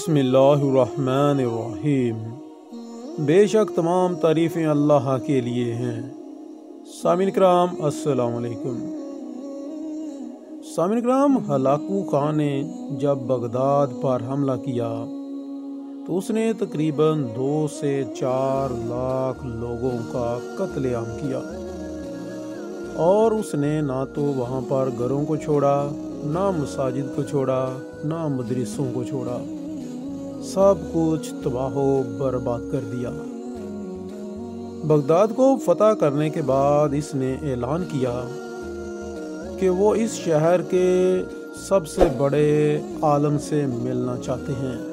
बिस्मिल्लाहिर्रहमानिर्रहीम। बेशक तमाम तारीफ़ें अल्लाह के लिए हैं। सामिन कराम अस्सलाम वालेकुम सामिन कराम हलाकू खान ने जब बगदाद पर हमला किया तो उसने तकरीबन दो से चार लाख लोगों का कत्लेआम किया। और उसने ना तो वहाँ पर घरों को छोड़ा, ना मसाजिद को छोड़ा, ना मदरसों को छोड़ा। सब कुछ तबाह बर्बाद कर दिया। बगदाद को फतह करने के बाद इसने ऐलान किया कि वो इस शहर के सबसे बड़े आलम से मिलना चाहते हैं।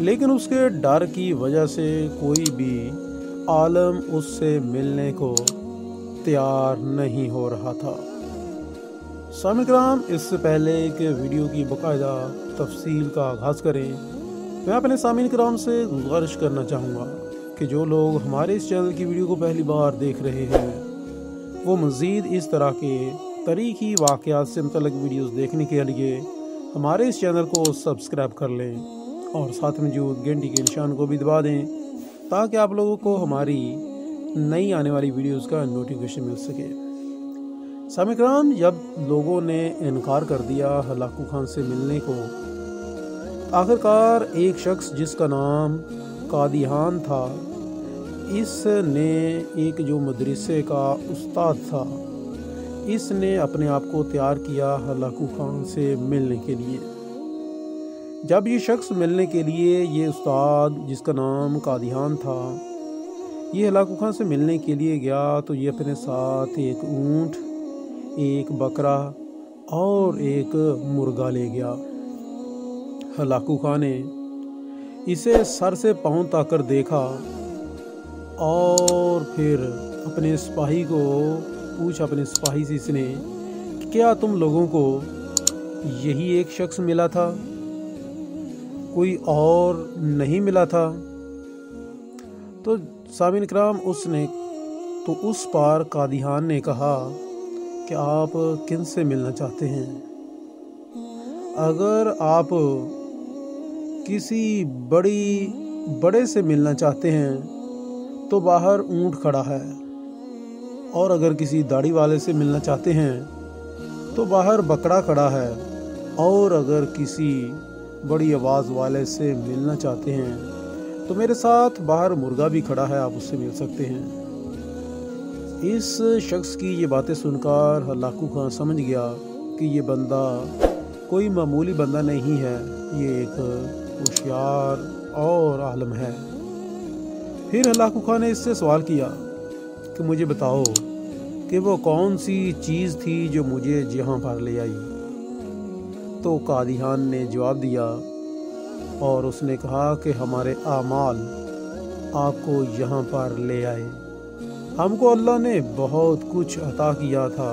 लेकिन उसके डर की वजह से कोई भी आलम उससे मिलने को तैयार नहीं हो रहा था। सामिक्राम इससे पहले कि वीडियो की बाकायदा तफसील का आगाज़ करें। मैं अपने सामिन कराम से गुजारिश करना चाहूँगा कि जो लोग हमारे इस चैनल की वीडियो को पहली बार देख रहे हैं, वो मज़ीद इस तरह के तरीकी वाक़ात से मतलब वीडियोस देखने के लिए हमारे इस चैनल को सब्सक्राइब कर लें और साथ में जो घंटी के निशान को भी दबा दें, ताकि आप लोगों को हमारी नई आने वाली वीडियोस का नोटिफिकेशन मिल सके। सामिक्राम जब लोगों ने इनकार कर दिया हलाकू खान से मिलने को, आखिरकार एक शख्स जिसका नाम कादिहान था, इसने एक जो मदरसे का उस्ताद था, इसने अपने आप को तैयार किया हलाकू खान से मिलने के लिए। जब ये शख्स मिलने के लिए ये उस्ताद, जिसका नाम कादिहान था, ये हलाकू खान से मिलने के लिए गया तो ये अपने साथ एक ऊँट एक बकरा और एक मुर्गा ले गया। हलाकू खान ने इसे सर से पाँव ताकर देखा और फिर अपने सिपाही को पूछ अपने सिपाही से इसने, क्या तुम लोगों को यही एक शख्स मिला था? कोई और नहीं मिला था? तो सामिन कराम उसने तो उस पार कादिहान ने कहा कि आप किन से मिलना चाहते हैं? अगर आप किसी बड़ी, बड़े से मिलना चाहते हैं तो बाहर ऊँट खड़ा है। और अगर किसी दाढ़ी वाले से मिलना चाहते हैं तो बाहर बकरा खड़ा है। और अगर किसी बड़ी आवाज़ वाले से मिलना चाहते हैं तो मेरे साथ बाहर मुर्गा भी खड़ा है, आप उससे मिल सकते हैं। इस शख्स की ये बातें सुनकर हलाकू खान समझ गया कि ये बंदा कोई मामूली बंदा नहीं है। ये एक होशियार और आलम है। फिर हलाकू खान ने इससे सवाल किया कि मुझे बताओ कि वो कौन सी चीज़ थी जो मुझे यहाँ पर ले आई? तो कादिहान ने जवाब दिया और उसने कहा कि हमारे आमाल आपको यहाँ पर ले आए। हमको अल्लाह ने बहुत कुछ अता किया था,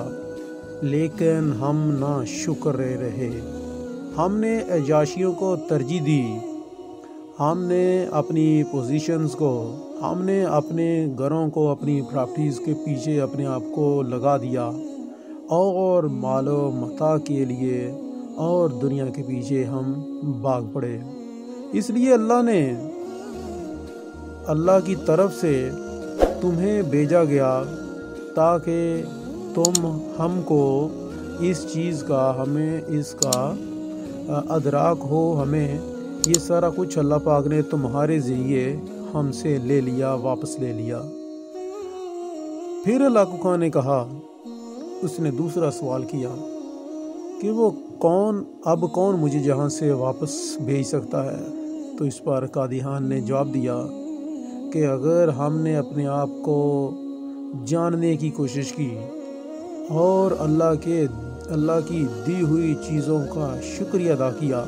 लेकिन हम ना शुक्र रहे हमने एजाशियों को तरजीह दी, हमने अपनी पोजीशंस को, हमने अपने घरों को, अपनी प्रॉपर्टीज़ के पीछे अपने आप को लगा दिया, और मालो मता के लिए और दुनिया के पीछे हम भाग पड़े। इसलिए अल्लाह ने अल्लाह की तरफ़ से तुम्हें भेजा गया ताकि तुम हमको इस चीज़ का, हमें इसका अदराक हो, हमें ये सारा कुछ अल्लाह पाक ने तुम्हारे ज़रिए हमसे ले लिया, वापस ले लिया। फिर अल्लाह खान ने कहा, उसने दूसरा सवाल किया कि वो कौन, अब कौन मुझे जहाँ से वापस भेज सकता है? तो इस पर कादिहान ने जवाब दिया कि अगर हमने अपने आप को जानने की कोशिश की और अल्लाह के, अल्लाह की दी हुई चीज़ों का शुक्रिया अदा किया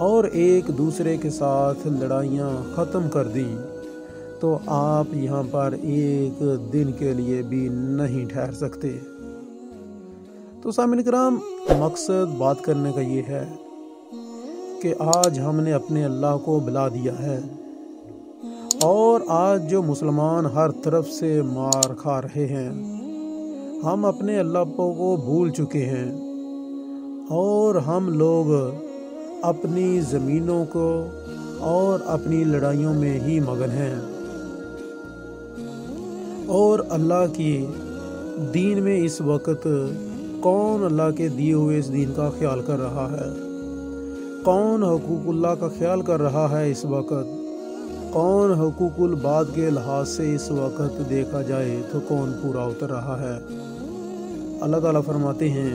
और एक दूसरे के साथ लड़ाइयाँ ख़त्म कर दी तो आप यहाँ पर एक दिन के लिए भी नहीं ठहर सकते। तो सामिन कराम, मकसद बात करने का ये है कि आज हमने अपने अल्लाह को बुला दिया है। और आज जो मुसलमान हर तरफ़ से मार खा रहे हैं, हम अपने अल्लाह को भूल चुके हैं। और हम लोग अपनी ज़मीनों को और अपनी लड़ाइयों में ही मगन हैं। और अल्लाह की दीन में इस वक्त कौन अल्लाह के दिए हुए इस दीन का ख्याल कर रहा है? कौन हकूकुल्ला का ख्याल कर रहा है इस वक्त? कौन हकूकुल बाद के लिहाज से इस वक्त देखा जाए तो कौन पूरा उतर रहा है? अल्लाह ताला फरमाते हैं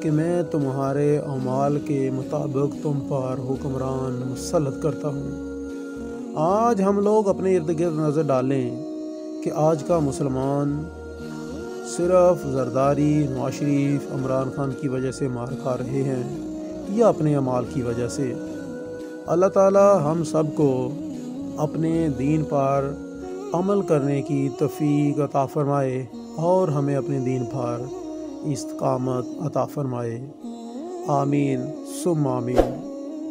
कि मैं तुम्हारे अमाल के मुताबिक तुम पर हुक्मरान मुसलत करता हूँ। आज हम लोग अपने इर्द गिर्द नज़र डालें कि आज का मुसलमान सिर्फ़ जरदारी नवाज़ शरीफ इमरान खान की वजह से मार खा रहे हैं या अपने अमाल की वजह से। अल्लाह ताला हम सबको अपने दीन पर अमल करने की तफ़ीक अता फ़रमाए और हमें अपने दीन पर इस्तकामत अता फ़रमाए। आमीन सुम आमीन।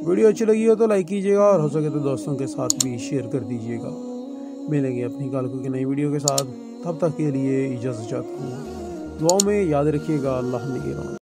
वीडियो अच्छी लगी हो तो लाइक कीजिएगा और हो सके तो दोस्तों के साथ भी शेयर कर दीजिएगा। मिलेंगे अपनी कल की नई वीडियो के साथ। तब तक के लिए इजाज़त चाहता हूँ। दुआ में याद रखिएगा, अल्लाह निगरान